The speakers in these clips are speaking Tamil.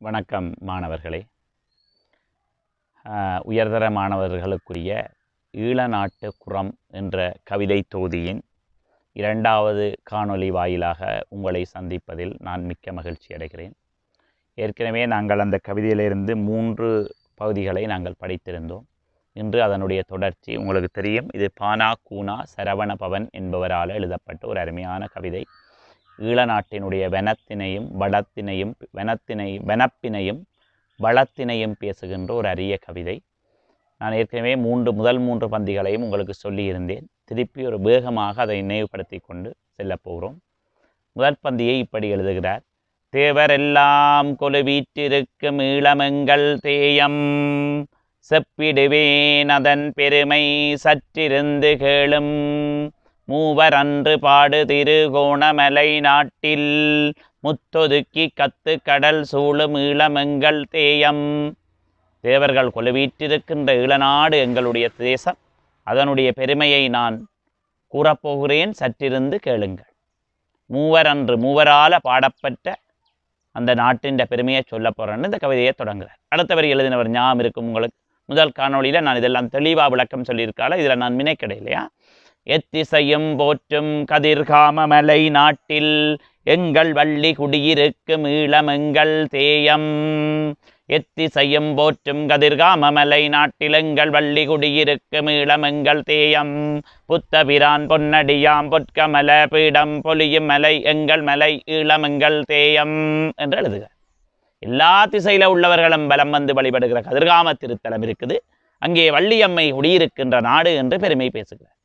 வணக்கம் மாணவர்களே. உயர்தர மாணவர்களுக்குரிய ஈழநாட்டு குரம் என்ற கவிதை தொகுதியின் இரண்டாவது காணொளி வாயிலாக உங்களை சந்திப்பதில் நான் மிக்க மகிழ்ச்சி அடைகிறேன். ஏற்கனவே நாங்கள் அந்த கவிதையிலிருந்து மூன்று பகுதிகளை நாங்கள் படித்திருந்தோம். இன்று அதனுடைய தொடர்ச்சி உங்களுக்கு தெரியும். இது பானா கூனா சரவண பவன் என்பவரால் எழுதப்பட்ட ஒரு அருமையான கவிதை. ஈழநாட்டினுடைய வனத்தினையும் வளத்தினையும் வனத்தினை வனப்பினையும் வளத்தினையும் பேசுகின்ற ஒரு அரிய கவிதை. நான் ஏற்கனவே மூன்று முதல் மூன்று பந்திகளையும் உங்களுக்கு சொல்லியிருந்தேன். திருப்பி ஒரு வேகமாக அதை நினைவுபடுத்தி கொண்டு செல்லப் போகிறோம். முதல் பந்தியை இப்படி எழுதுகிறார். தேவரெல்லாம் கொலுவீற்றிருக்கும் ஈழமெங்கள் தேயம் செப்பிடுவேன் அதன் பெருமை சற்றிருந்து கேளும். மூவர் அன்று பாடு திருகோணமலை நாட்டில் முத்தொதுக்கி கத்து கடல் சூழும் ஈழமெங்கள் தேயம். தேவர்கள் கொலுவீற்றிருக்கின்ற ஈழநாடு எங்களுடைய தேசம். அதனுடைய பெருமையை நான் கூறப்போகிறேன் சற்றிருந்து கேளுங்கள். மூவர் அன்று மூவரால பாடப்பட்ட அந்த நாட்டின் பெருமையை சொல்ல போகிறேன்னு இந்த கவிதையை தொடங்குறார். அடுத்தவர் எழுதினவர் ஞாபகம் இருக்கும் உங்களுக்கு. முதல் காணொளியில் நான் இதெல்லாம் தெளிவாக விளக்கம் சொல்லியிருக்கால இதில் நான் மினைக்கடை இல்லையா? எத்திசையும் போற்றும் கதிர்காமமலை நாட்டில் எங்கள் வள்ளி குடியிருக்கும் ஈழமெங்கள் தேயம். எத்திசையும் போற்றும் கதிர்காமமலை நாட்டில் எங்கள் வள்ளி குடியிருக்கும் ஈழமெங்கள் தேயம். புத்தபிரான் பொன்னடியாம் பொற்கமல பீடம் பொலியும் மலை எங்கள் மலை ஈழமெங்கள் தேயம் என்று எழுதுக. எல்லா திசையில உள்ளவர்களும் பலம் வந்து வழிபடுகிற கதிர்காம திருத்தலம் இருக்குது. அங்கே வள்ளியம்மை குடியிருக்கின்ற நாடு என்று பெருமை பேசுகிறார்.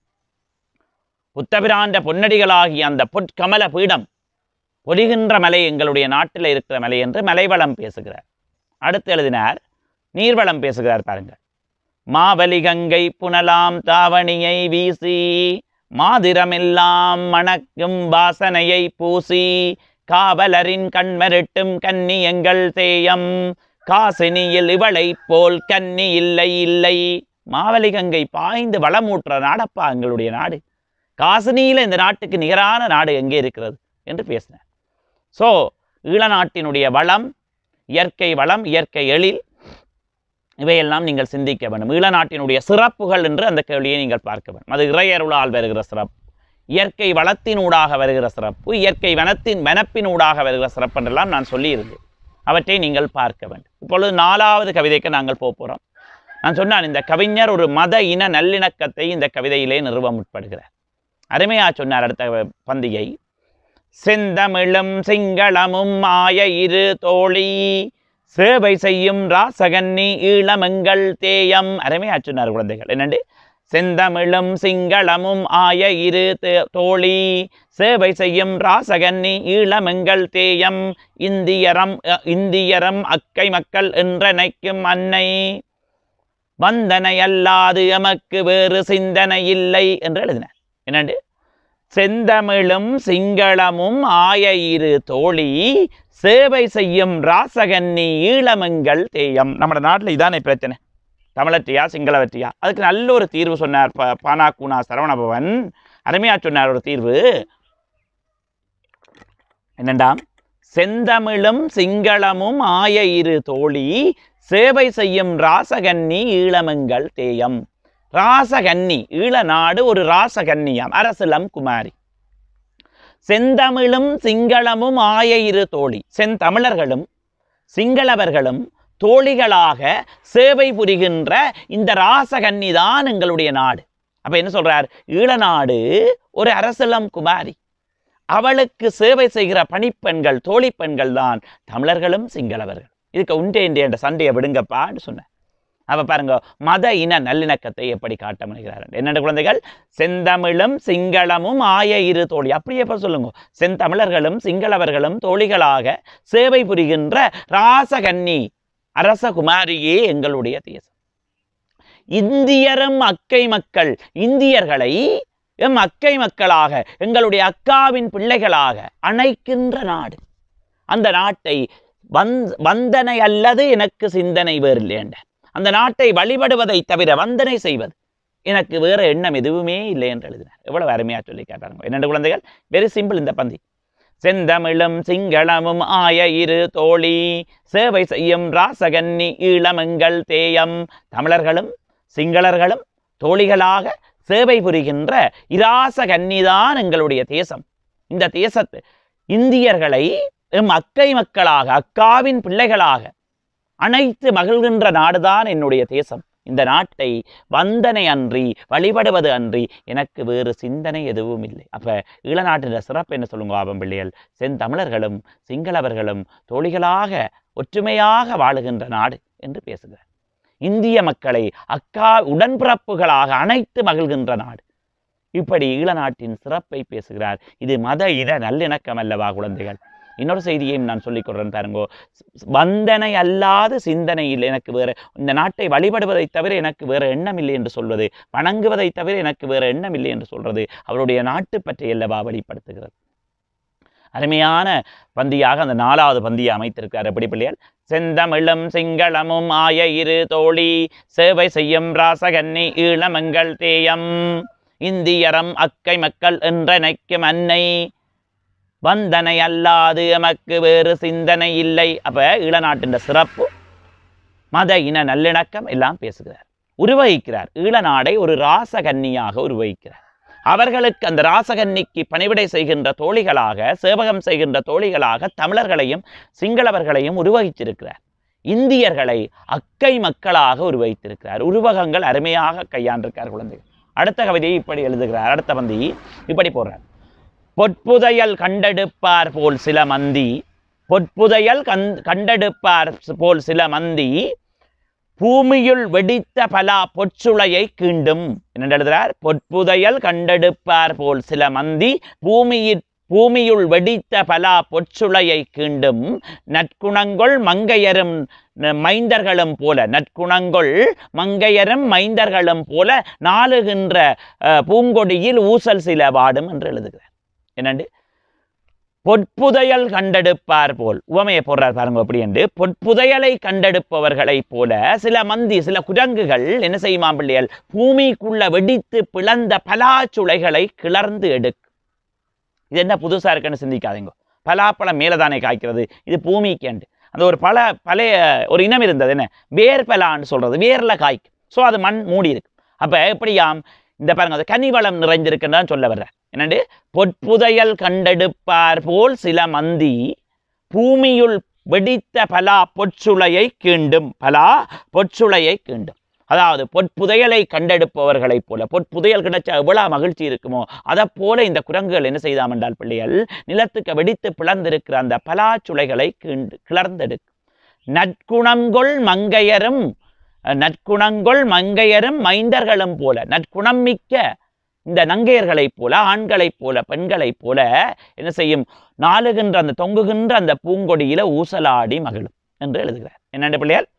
புத்தபிராண்ட பொன்னடிகளாகிய அந்த பொற்கமல பீடம் பொலிகின்ற மலை எங்களுடைய நாட்டில் இருக்கிற மலை என்று மலைவளம் பேசுகிறார். அடுத்து எழுதினார் நீர்வளம் பேசுகிறார் பாருங்கள். மாவலி கங்கை புனலாம் தாவணியை வீசி மாதிரமெல்லாம் மணக்கும் வாசனையை பூசி காவலரின் கண்மருட்டும் கன்னி எங்கள் தேயம் காசினியில் இவளை போல் கன்னி இல்லை இல்லை. மாவலி கங்கை பாய்ந்து வளமூற்ற நாடப்பா எங்களுடைய நாடு. காசினியில் இந்த நாட்டுக்கு நிகரான நாடு எங்கே இருக்கிறது என்று பேசினேன் ஸோ ஈழநாட்டினுடைய வளம் இயற்கை வளம் இயற்கை எழில் இவையெல்லாம் நீங்கள் சிந்திக்க வேண்டும். ஈழநாட்டினுடைய சிறப்புகள் என்று அந்த கேள்வியை நீங்கள் பார்க்க வேண்டும். அது இறையருளால் வருகிற சிறப்பு இயற்கை வளத்தினூடாக வருகிற சிறப்பு இயற்கை வனத்தின் வனப்பினூடாக வருகிற சிறப்பு என்றெல்லாம் நான் சொல்லியிருந்தேன் அவற்றை நீங்கள் பார்க்க வேண்டும். இப்பொழுது நாலாவது கவிதைக்கு நாங்கள் போக போகிறோம் நான் சொன்னான் இந்த கவிஞர் ஒரு மத இன நல்லிணக்கத்தை இந்த கவிதையிலே நிறுவ முற்படுகிறார். அருமையா சொன்னார் அடுத்த பந்தியை செந்தமிழும் சிங்களமும் ஆய இரு தோழி சேவை செய்யும் ராசகன்னி ஈழமெங்கள் தேயம். அருமையா சொன்னார் குழந்தைகள். என்னண்டு? செந்தமிழும் சிங்களமும் ஆய இரு தே- தோழி சேவை செய்யும் ராசகன்னி ஈழமெங்கள் தேயம். இந்தியரம் இந்தியரம் அக்கை மக்கள் என்றனைக்கும் அன்னை. வந்தனை அல்லாது எமக்கு வேறு சிந்தனை இல்லை என்று எழுதினார். என்னண்டு? செந்தமிழும் சிங்களமும் ஆய இரு தோழி சேவை செய்யும் ராசகன்னி ஈழமங்கள் தேயம். நம்ம நாட்டில் இதானே பிரச்சனை. தமிழற்றியா சிங்களவற்றியா? அதுக்கு நல்ல ஒரு தீர்வு சொன்னார் ப பானா சரவணபவன். அருமையா சொன்னார் ஒரு தீர்வு. என்னண்டாம் செந்தமிழும் சிங்களமும் ஆய இரு தோழி சேவை செய்யும் ராசகன்னி ஈழமங்கள் தேயம். ராசகன்னி ஈழநாடு ஒரு ராசகன்னியாம் அரசலம் குமாரி. செந்தமிழும் சிங்களமும் ஆய இரு தோழி செந்தமிழர்களும் சிங்களவர்களும் தோழிகளாக சேவை புரிகின்ற இந்த ராசகன்னி தான் எங்களுடைய நாடு. அப்போ என்ன சொல்கிறார் ஈழநாடு ஒரு அரசலம் குமாரி. அவளுக்கு சேவை செய்கிற பணிப்பெண்கள் தோழிப்பெண்கள் தான் தமிழர்களும் சிங்களவர்கள். இதுக்கு உண்டே என்ற சண்டையை விடுங்கப்பான்னு சொன்னேன். அப்போ பாருங்க மத இன நல்லிணக்கத்தை எப்படி காட்ட முனைகிறார் என்னென்ன குழந்தைகள்? செந்தமிழும் சிங்களமும் ஆய இரு தோழி. அப்படியே எப்ப சொல்லுங்க? செந்தமிழர்களும் சிங்களவர்களும் தோழிகளாக சேவை புரிகின்ற ராசகன்னி அரசகுமாரியே எங்களுடைய தேசம். இந்தியரும் அக்கை மக்கள் இந்தியர்களை எம் அக்கை மக்களாக எங்களுடைய அக்காவின் பிள்ளைகளாக அணைக்கின்ற நாடு. அந்த நாட்டை வந் வந்தனை அல்லது எனக்கு சிந்தனை வேறில்லைண்ட அந்த நாட்டை வழிபடுவதை தவிர வந்தனை செய்வது. எனக்கு வேற எண்ணம் எதுவுமே இல்லை என்று எழுதினார். எவ்வளவு அருமையாக சொல்லி கேட்டாங்க என்னென்ன குழந்தைகள் வெரி சிம்பிள் இந்த பந்தி. செந்தமிழும் சிங்களமும் ஆய இரு தோழி சேவை செய்யும் ராசகன்னி ஈழமெங்கள் தேயம். தமிழர்களும் சிங்களர்களும் தோழிகளாக சேவை புரிகின்ற இராச கன்னிதான் எங்களுடைய தேசம். இந்த தேசத்து இந்தியர்களை எம் அக்கை மக்களாக அக்காவின் பிள்ளைகளாக அனைத்து மகிழ்கின்ற நாடுதான் என்னுடைய தேசம். இந்த நாட்டை வந்தனை அன்றி வழிபடுவது அன்றி எனக்கு வேறு சிந்தனை எதுவும் இல்லை. அப்ப ஈழநாட்டின் சிறப்பு என்ன சொல்லுங்க ஆபம் பிள்ளைகள்? செந்தமிழர்களும் சிங்களவர்களும் தோழிகளாக ஒற்றுமையாக வாழுகின்ற நாடு என்று பேசுகிறார். இந்திய மக்களை அக்கா உடன்பிறப்புகளாக அனைத்து மகிழ்கின்ற நாடு. இப்படி ஈழநாட்டின் சிறப்பை பேசுகிறார். இது மத இன நல்லிணக்கம் அல்லவா குழந்தைகள்? இன்னொரு செய்தியையும் நான் சொல்லிக் கொள்றேன் பாருங்கோ. வந்தனை அல்லாத சிந்தனையில் எனக்கு வேற இந்த நாட்டை வழிபடுவதை தவிர எனக்கு வேறு எண்ணம் இல்லை என்று சொல்வது வணங்குவதை தவிர எனக்கு வேற எண்ணம் இல்லை என்று சொல்றது அவருடைய நாட்டு பற்றி அல்லவா வெளிப்படுத்துகிறது. அருமையான பந்தியாக அந்த நாலாவது பந்தியை அமைத்திருக்கிறார் எப்படி பிள்ளையால் செந்தமிழும் சிங்களமும் ஆய இரு தோழி சேவை செய்யும் ராசகன்னி ஈழமங்கள் தேயம் இந்தியரம் அக்கை மக்கள் என்றனைக்கும் அன்னை வந்தனை அல்லாது எமக்கு வேறு சிந்தனை இல்லை. அப்போ ஈழநாட்டின் சிறப்பு மத இன நல்லிணக்கம் எல்லாம் பேசுகிறார். உருவகிக்கிறார். ஈழநாடை ஒரு ராசகன்னியாக உருவகிக்கிறார். அவர்களுக்கு அந்த ராசகன்னிக்கு பணிவிடை செய்கின்ற தோழிகளாக சேவகம் செய்கின்ற தோழிகளாக தமிழர்களையும் சிங்களவர்களையும் உருவகித்திருக்கிறார். இந்தியர்களை அக்கை மக்களாக உருவகித்திருக்கிறார். உருவகங்கள் அருமையாக கையாண்டிருக்கார் குழந்தைகள். அடுத்த கவிதையை இப்படி எழுதுகிறார். அடுத்த பந்தி இப்படி போடுறார். பொற்புதையல் கண்டெடுப்பார் போல் சில மந்தி. பொற்புதையல் கண் கண்டெடுப்பார் போல் சில மந்தி. பூமியுள் வெடித்த பலா பொற்சுளையை கீண்டும். என்ன எழுதுகிறார் பொற்புதையல் கண்டெடுப்பார் போல் சில மந்தி. பூமியில் பூமியுள் வெடித்த பலா பொற்சுளையை கீண்டும். நற்குணங்கள் மங்கையரும் ந- மைந்தர்களும் போல நற்குணங்கள் மங்கையரும் மைந்தர்களும் போல நாளுகின்ற பூங்கொடியில் ஊசல் சில வாடும் என்று எழுதுகிறார். என்னண்டு? பொற்புதையல் கண்டெடுப்பார் போல். உவமையை போடுறார் பாருங்க அப்படி என்று. பொற்புதையலை கண்டெடுப்பவர்களைப் போல சில மந்தி சில குரங்குகள் என்ன செய்யுமா பிள்ளைகள்? பூமிக்குள்ள வெடித்து பிளந்த பலாச்சுளைகளை கிளர்ந்து எடுக்கும். இது என்ன புதுசா இருக்குன்னு சிந்திக்காதீங்க. பலாப்பழம் மேலே தானே காய்க்கிறது. இது பூமிக்கேண்டு அந்த ஒரு பல பழைய ஒரு இனம் இருந்தது என்ன? வேர் பலான்னு சொல்றது. வேர்ல காய்க்கும். ஸோ அது மண் மூடி இருக்கு அப்ப எப்படியாம்? இந்த பாருங்க அது கனிவளம் நிறைஞ்சிருக்குன்னு சொல்ல வர்றேன் என்னண்டு? பொற்புதையல் கண்டெடுப்பார் போல் சில மந்தி பூமியுள் வெடித்த பலா பொற்சுளையை கீண்டும் பலா பொற்சுளையை கீண்டும். அதாவது பொற்புதையலை கண்டெடுப்பவர்களைப் போல பொற்புதையல் கிடைச்சா எவ்வளோ மகிழ்ச்சி இருக்குமோ அதை போல இந்த குரங்குகள் என்ன செய்தாம் என்றால் பிள்ளைகள் நிலத்துக்கு வெடித்து பிளந்திருக்கிற அந்த பலாச்சுளைகளை கீண்டு கிளர்ந்தெடுக்கும். நற்குணங்கொள் மங்கையரும் நற்குணங்கொள் மங்கையரும் மைந்தர்களும் போல நற்குணம் மிக்க இந்த நங்கையர்களைப் போல ஆண்களைப் போல பெண்களைப் போல என்ன செய்யும்? நாளுகின்ற அந்த தொங்குகின்ற அந்த பூங்கொடியில ஊசலாடி மகிழும் என்று எழுதுகிறார். என்னென்ன பிள்ளையால்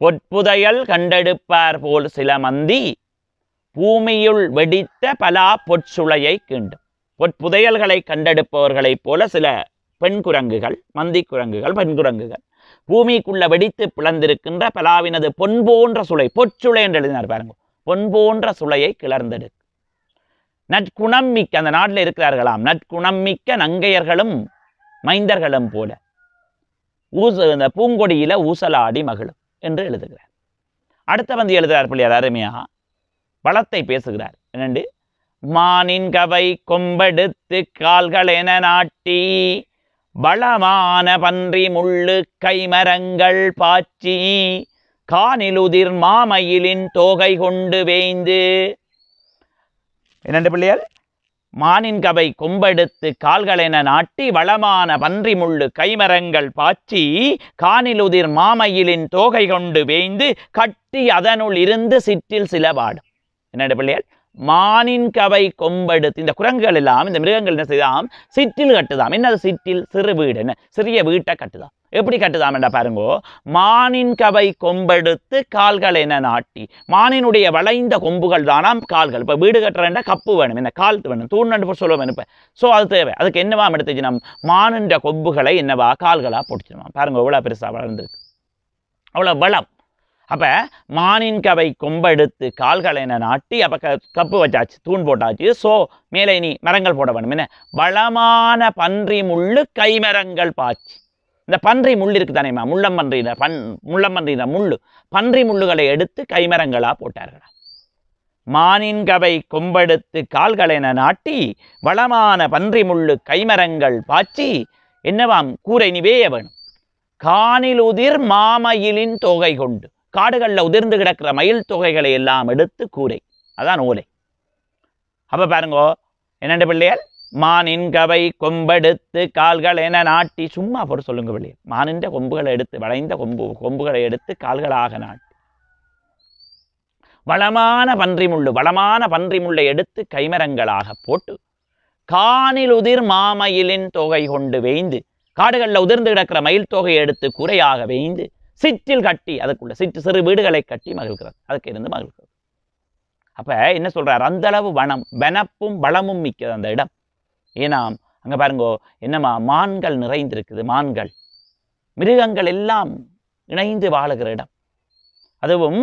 பொற்புதையல் கண்டெடுப்பார் போல் சில மந்தி பூமியுள் வெடித்த பலா பொற்சுளையை கீண்டும். பொற்புதையல்களை கண்டெடுப்பவர்களைப் போல சில பெண் குரங்குகள் மந்தி குரங்குகள் பெண் குரங்குகள். பூமிக்குள்ள வெடித்து பிளந்திருக்கின்ற பலாவினது பொன் போன்ற சுளை பொற்சுளை என்று எழுதினார் பாருங்க. பொன் போன்ற சுளையை கிளர்ந்தெடு நற்குணம் மிக்க அந்த நாட்டில் இருக்கிறார்களாம் நற்குணம் மிக்க நங்கையர்களும் மைந்தர்களும் போல. ஊச இந்த பூங்கொடியில ஊசலாடி மகளும் என்று எழுதுகிறார். அடுத்த வந்து எழுதுகிறார் பிள்ளையார் அருமையா. பலத்தை பேசுகிறார். என்னண்டு? மானின் கவை கொம்பெடுத்து கால்கள் என நாட்டி வளமான பன்றி முள்ளு கைமரங்கள் பாய்ச்சி காணிலுதிர் மாமயிலின் தோகை கொண்டு வேய்ந்து. என்னண்டு பிள்ளையார் மானின் கவை கொம்பெடுத்து கால்களென நாட்டி வளமான பன்றி முள்ளு கைமரங்கள் பாய்ச்சி காணிலுதிர் மாமயிலின் தோகை கொண்டு வேய்ந்து கட்டி அதனுள் இருந்து சிற்றில் சில பாடும் என்னடு பிள்ளைகள்? மானின் கவை கொம்பெடுத்து இந்த குரங்குகள் எல்லாம் இந்த மிருகங்கள் என்ன செய்தாம்? சிற்றில் கட்டுதாம். என்னது சிற்றில்? சிறு வீடு. என்ன? சிறிய வீட்டை கட்டுதாம். எப்படி கட்டுதாம் என்ற பாருங்கோ. மானின் கவை கொம்பெடுத்து கால்கள் என நாட்டி மானினுடைய வளைந்த கொம்புகள் தானாம் கால்கள். இப்போ வீடு கட்டுறேன்டா கப்பு வேணும். என்ன? கால் வேணும். தூண்டு சொல்ல இப்போ ஸோ அது தேவை. அதுக்கு என்னவா எடுத்துச்சு நம் மானின்ற கொம்புகளை என்னவா? கால்களாக போட்டுச்சுமா பாருங்க எவ்வளோ பெருசாக வளர்ந்துருக்கு. அவ்வளோ வளம். அப்போ மானின் கவை கொம்பெடுத்து கால்களை என நாட்டி அப்போ க கப்பு வச்சாச்சு தூண் போட்டாச்சு. ஸோ மேலே நீ மரங்கள் போட வேணும் என்ன? வளமான பன்றி முள்ளு கைமரங்கள் பாய்ச்சி. இந்த பன்றி முள் இருக்கு தானேம்மா முள்ளம் பன்றியில் பன் முள்ளம் பன்றியில் முள்ளு. பன்றி முள்ளுகளை எடுத்து கைமரங்களாக போட்டார்களா? மானின் கவை கொம்பெடுத்து கால்களென நாட்டி வளமான பன்றி முள்ளு கைமரங்கள் பாய்ச்சி என்னவாம்? கூரை நிவேய வேணும். காணில் உதிர் மாமயிலின் தொகை கொண்டு. காடுகளில் உதிர்ந்து கிடக்கிற மயில் தொகைகளை எல்லாம் எடுத்து கூரை. அதான் ஓலை. அப்ப பாருங்கோ என்னென்ன பிள்ளையால் மானின் கவை கொம்பெடுத்து கால்கள் என நாட்டி சும்மா பொறு சொல்லுங்க பிள்ளையார் மானின்ற கொம்புகளை எடுத்து வளைந்த கொம்பு கொம்புகளை எடுத்து கால்களாக நாட்டி. வளமான பன்றி முள்ளு வளமான பன்றி முள்ளை எடுத்து கைமரங்களாக போட்டு காணில் உதிர் மாமயிலின் தொகை கொண்டு வேய்ந்து காடுகளில் உதிர்ந்து கிடக்கிற மயில் தொகையை எடுத்து குறையாக வேய்ந்து சிற்றில் கட்டி அதுக்குள்ள சிற்று சிறு வீடுகளை கட்டி மகிழ்கிறது அதுக்கு இருந்து மகிழ்கிறது அப்ப என்ன சொல்றார்? அந்த அளவு வனம் வனப்பும் வளமும் மிக்கது அந்த இடம். ஏனாம் அங்க பாருங்கோ என்னமா மான்கள் நிறைந்திருக்குது மான்கள். மிருகங்கள் எல்லாம் இணைந்து வாழுகிற இடம். அதுவும்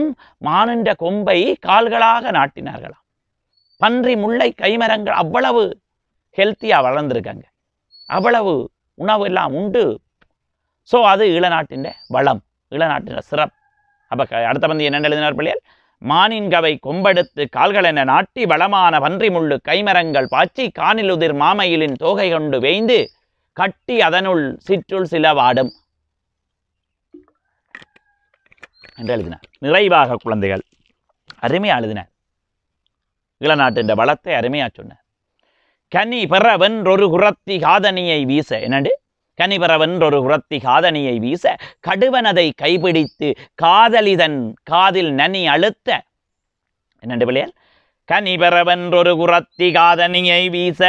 மானின்ற கொம்பை கால்களாக நாட்டினார்களாம். பன்றி முல்லை கைமரங்கள் அவ்வளவு ஹெல்த்தியாக வளர்ந்துருக்காங்க. அவ்வளவு உணவு எல்லாம் உண்டு. ஸோ அது ஈழநாட்டின் வளம். ஈழநாட்டின் சிறப்பு அப்போ அடுத்த பந்தி என்ன எழுதினார் பிள்ளையார் மானின் கவை கொம்பெடுத்து கால்கள் என நாட்டி வளமான பன்றி முள்ளு கைமரங்கள் பாய்ச்சி காணிலுதிர் மாமயிலின் தோகை கொண்டு வேய்ந்து கட்டி அதனுள் சிற்றுள் சில வாடும் என்று எழுதினார். நிறைவாக குழந்தைகள் அருமையா எழுதினார். இளநாட்டின் வளத்தை அருமையா சொன்னார். கனி பெறவென்றொரு குரத்தி காதனியை வீச என்னண்டு? கனி பெறவென்றொரு குரத்தி காதனியை வீச கடுவனதை கைபிடித்து காதலிதன் காதில் நனி அழுத்த. என்னண்டு பிள்ளையார்? கனிபரவென்றொரு குரத்தி காதனியை வீச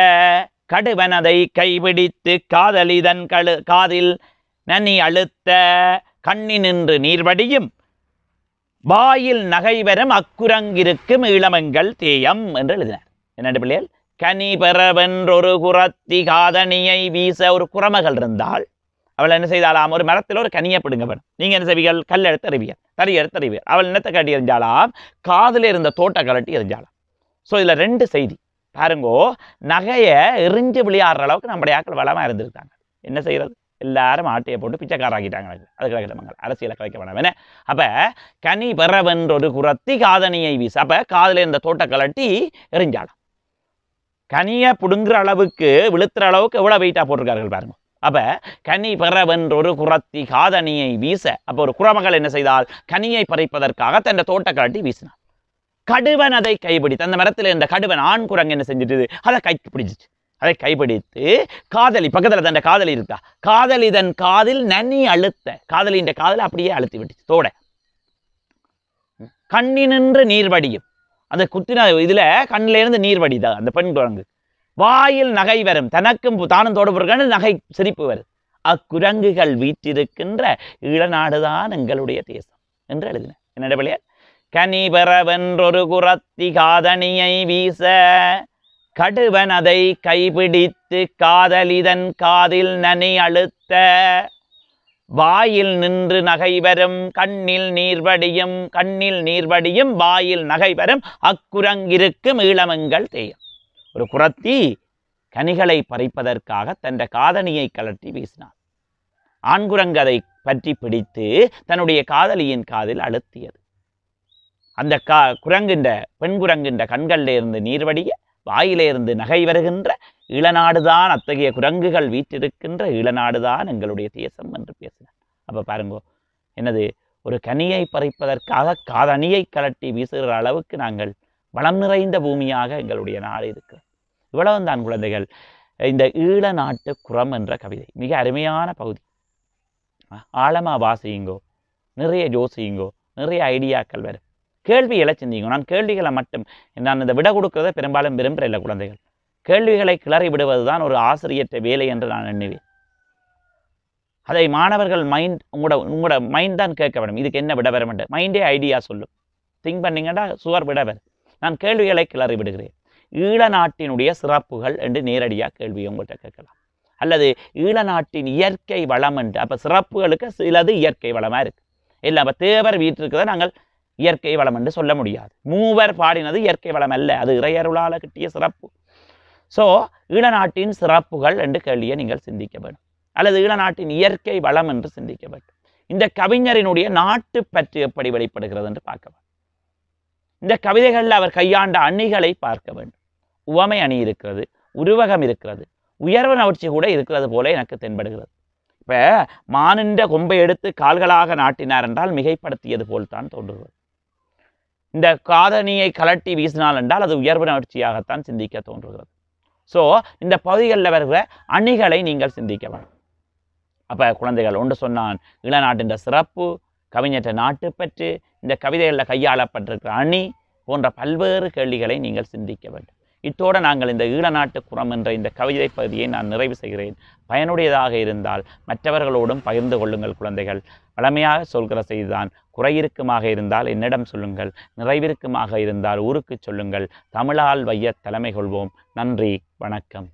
கடுவனதை கைபிடித்து காதலிதன் கழு காதில் நனி அழுத்த. கண்ணி நின்று நீர்வடியும் வாயில் நகைவரும் அக்குரங்கிருக்கும் இளமங்கள் தேயம் என்று எழுதினார். என்னண்டு பிள்ளைகள் கனி பெறவென்றொரு குரத்தி காதனியை வீச ஒரு குரமகள் இருந்தால் அவள் என்ன செய்தாலாம் ஒரு மரத்தில் ஒரு கனியை பிடுங்க வேணும். நீங்கள் என்ன செய்வீர்கள்? கல் எடுத்து அறிவியல் தறி எடுத்து அறிவியல் அவள் என்னத்தை கட்டி எறிஞ்சாலாம் காதில் இருந்த தோட்ட கலட்டி எறிஞ்சாலாம் ஸோ இதில் ரெண்டு செய்தி. பாருங்கோ நகையை எரிஞ்சு விளையாடுற அளவுக்கு நம்முடைய ஆக்கள் வளமாக இருந்திருக்காங்க. என்ன செய்கிறது எல்லாரும் ஆட்டையை போட்டு பிச்சைக்காராக்கிட்டாங்க. அது கிடக்கிடமாங்க அரசியலை கலைக்க வேணாம். என்ன? அப்ப கனி பெறவென்றொரு குரத்தி காதனியை வீச அப்போ காதில் இருந்த தோட்ட கலட்டி எரிஞ்சாலாம் கனியை புடுங்குற அளவுக்கு விழுத்துற அளவுக்கு எவ்வளவு வெயிட்டா போட்டிருக்கார்கள் பாருங்க. அப்ப கனி பெறவென்றொரு குரத்தி காதனியை வீச அப்ப ஒரு குரமகள் என்ன செய்தால் கனியை பறிப்பதற்காக தன் தோட்ட காட்டி வீசினார். கடுவன் அதை கைப்பிடித்து அந்த மரத்தில் இருந்த கடுவன் ஆண் குரங்கு என்ன செஞ்சுட்டு அதை கை பிடிச்சிச்சு. அதை கைப்பிடித்து காதலி பக்கத்துல தன் காதலி இருக்கா? காதலி தன் காதில் நனி அழுத்த காதலின்ற காதலை அப்படியே அழுத்தி விட்டுச்சு தோட. கண்ணினின்று நீர் வடியும். அந்த குத்தின இதில் கண்ணிலேருந்து நீர் வடிதா அந்த பெண் குரங்கு. வாயில் நகை வரும் தனக்கும் தானும் தோடு நகை சிரிப்பு வரும். அக்குரங்குகள் வீற்றிருக்கின்ற ஈழநாடுதான் எங்களுடைய தேசம் என்று எழுதினேன் என்னடா பிள்ளையார் கனி பெறவென்றொரு குரத்தி காதணியை வீச கடுவன் அதை கைபிடித்து காதலிதன் காதில் நனி அழுத்த வாயில் நின்று நகை வரும் கண்ணில் நீர்வடியும் கண்ணில் நீர்வடியும் வாயில் நகை வரும் அக்குரங்கிருக்கும் ஈழமங்கள் தேயம். ஒரு குரத்தி கனிகளை பறிப்பதற்காக தன் காதணியை கலட்டி வீசினான். ஆண்குரங்கு அதை பற்றி பிடித்து தன்னுடைய காதலியின் காதில் அழுத்தியது. அந்த கா குரங்குன்ற பெண் குரங்குண்ட கண்களில் இருந்து நீர்வடிய வாயிலே இருந்து நகை வருகின்ற இளநாடுதான் அத்தகைய குரங்குகள் வீற்றிருக்கின்ற இளநாடுதான் எங்களுடைய தேசம் என்று பேசினார். அப்போ பாருங்கோ என்னது ஒரு கனியை பறிப்பதற்காக காதணியை கலட்டி வீசுகிற அளவுக்கு நாங்கள் வளம் நிறைந்த பூமியாக எங்களுடைய நாடு இருக்கிறது. இவ்வளவுதான் குழந்தைகள். இந்த ஈழ நாட்டு குரம் என்ற கவிதை மிக அருமையான பகுதி. ஆழமா வாசியுங்கோ நிறைய யோசியுங்கோ நிறைய ஐடியாக்கள் வரும். கேள்விகளை சிந்திக்கும். நான் கேள்விகளை மட்டும். நான் இந்த விட கொடுக்கறதை பெரும்பாலும் விரும்புகிற குழந்தைகள். கேள்விகளை கிளறி விடுவதுதான் ஒரு ஆசிரியற்ற வேலை என்று நான் எண்ணுவேன். அதை மாணவர்கள் மைண்ட் உங்களோட உங்களோட மைண்ட் தான் கேட்க வேண்டும். இதுக்கு என்ன விட வரும் மைண்டே ஐடியா சொல்லும். திங்க் பண்ணீங்கன்னா சுவர் விடவர் நான் கேள்விகளை கிளறி விடுகிறேன். ஈழ நாட்டினுடைய சிறப்புகள் என்று நேரடியாக கேள்வி உங்கள்கிட்ட கேட்கலாம். அல்லது ஈழ நாட்டின் இயற்கை வளம் என்று. அப்போ சிறப்புகளுக்கு சிலது இயற்கை வளமாக இருக்குது இல்லை அப்போ தேவர் வீட்டிற்கு தான் நாங்கள் இயற்கை வளம் என்று சொல்ல முடியாது. மூவர் பாடினது இயற்கை வளம் அல்ல. அது இறையருளால் கிட்டிய சிறப்பு. ஸோ ஈழநாட்டின் சிறப்புகள் என்று கேள்வியை நீங்கள் சிந்திக்க வேண்டும். அல்லது ஈழநாட்டின் இயற்கை வளம் என்று சிந்திக்க வேண்டும். இந்த கவிஞரினுடைய நாட்டு பற்று எப்படி வெளிப்படுகிறது என்று பார்க்க வேண்டும். இந்த கவிதைகளில் அவர் கையாண்ட அணிகளை பார்க்க வேண்டும். உவமை அணி இருக்கிறது உருவகம் இருக்கிறது உயர்வு நவர்ச்சி கூட இருக்கிறது போல எனக்கு தென்படுகிறது. இப்போ மானின்ற கொம்பை எடுத்து கால்களாக நாட்டினார் என்றால் மிகைப்படுத்தியது போல்தான் தோன்றுகிறது. இந்த காதணியை கலட்டி வீசினால் என்றால் அது உயர்வு நவர்ச்சியாகத்தான் சிந்திக்க தோன்றுகிறது. ஸோ இந்த பகுதிகளில் வருகிற அணிகளை நீங்கள் சிந்திக்க வேண்டும். அப்போ குழந்தைகள் ஒன்று சொன்னான் இளநாட்டின் சிறப்பு கவிஞற்ற நாட்டுப்பற்று இந்த கவிதைகளில் கையாளப்பட்டிருக்கிற அணி போன்ற பல்வேறு கேள்விகளை நீங்கள் சிந்திக்க வேண்டும். இத்தோடு நாங்கள் இந்த ஈழநாட்டு குரம் என்ற இந்த கவிதை பகுதியை நான் நிறைவு செய்கிறேன். பயனுடையதாக இருந்தால் மற்றவர்களோடும் பகிர்ந்து கொள்ளுங்கள் குழந்தைகள். வளமையாக சொல்கிற செய்திதான். குறையிருக்குமாக இருந்தால் என்னிடம் சொல்லுங்கள். நிறைவிற்குமாக இருந்தால் ஊருக்கு சொல்லுங்கள். தமிழால் வைய தலைமை கொள்வோம். நன்றி. வணக்கம்.